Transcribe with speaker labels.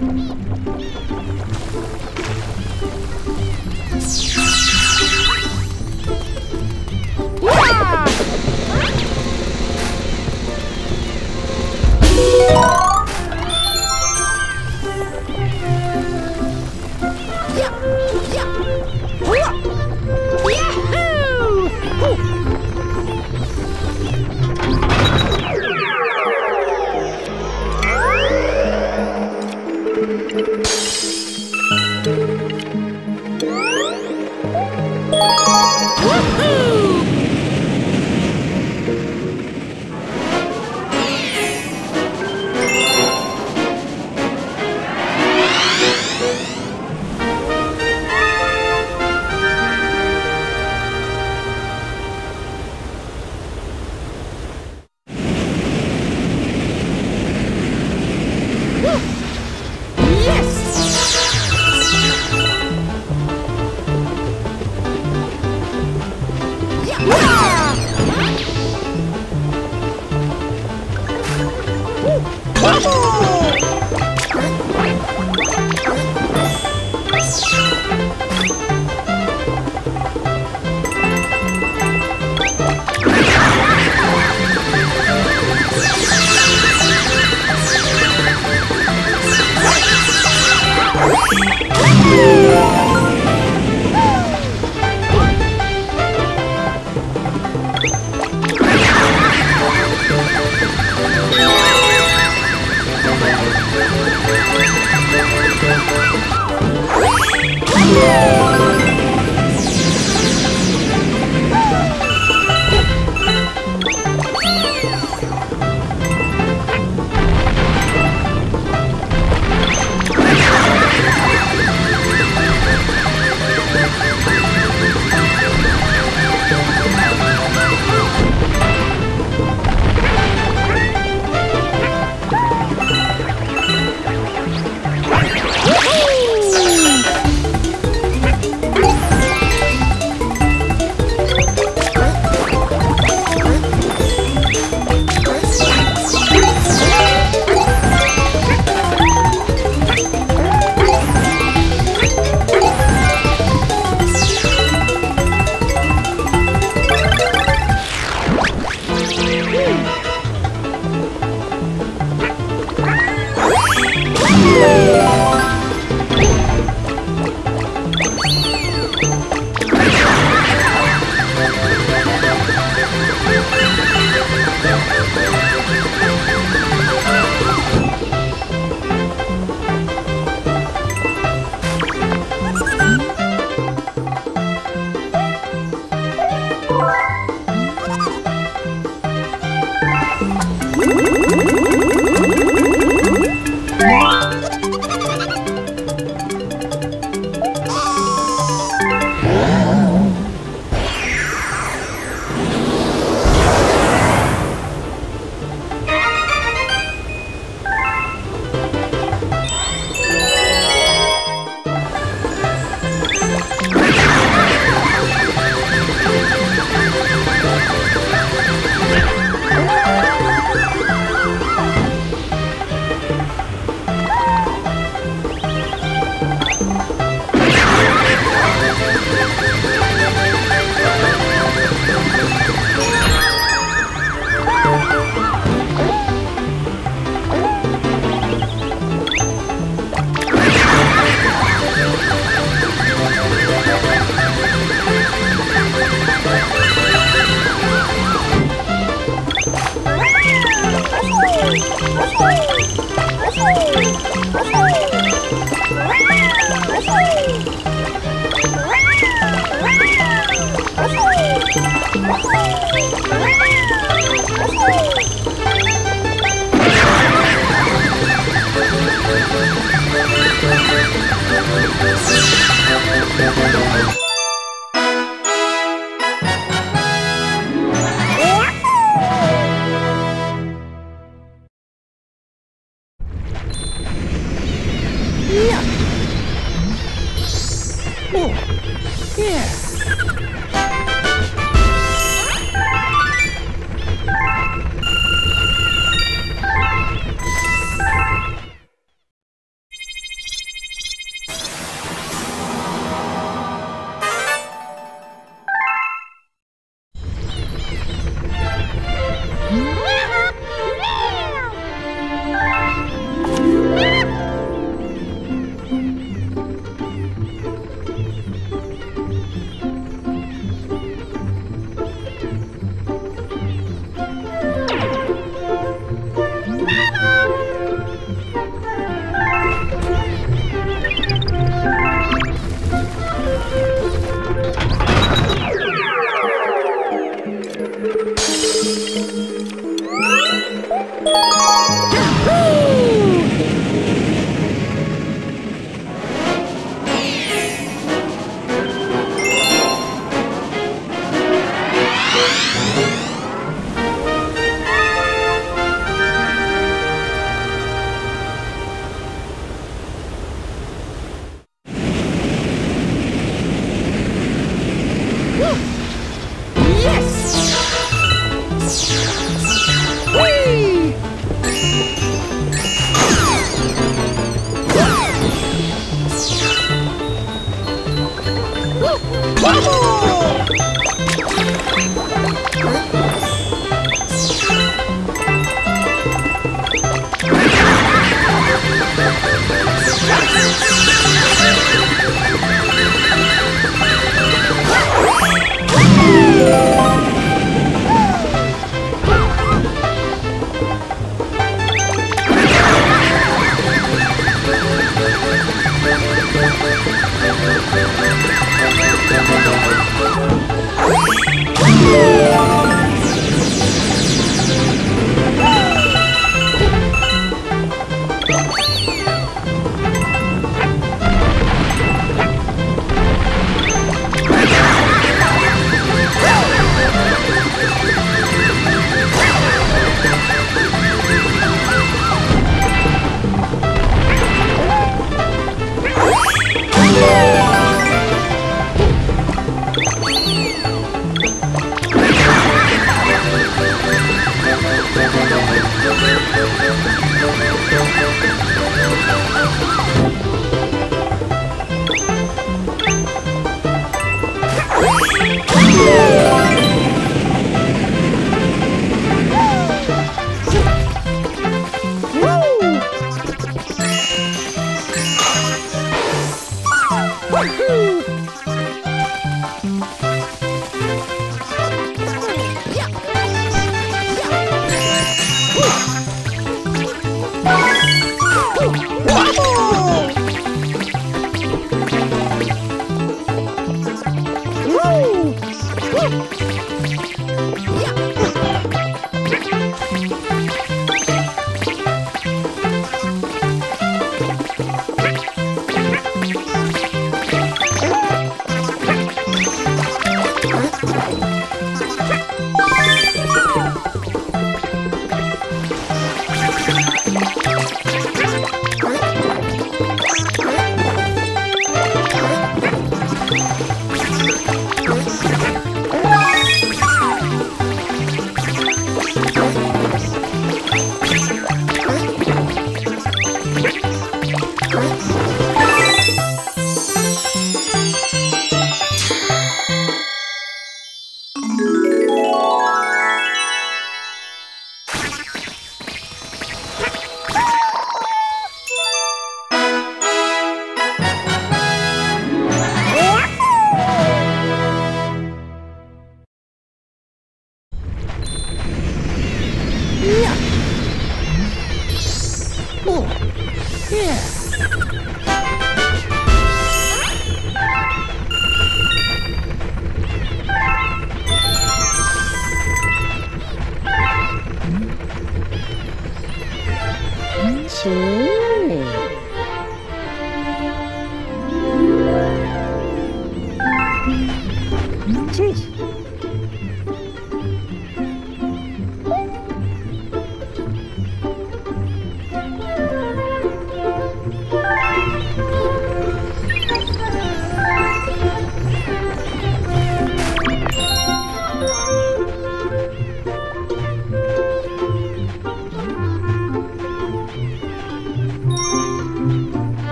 Speaker 1: Shoot! Thank you. you Oh! Oh!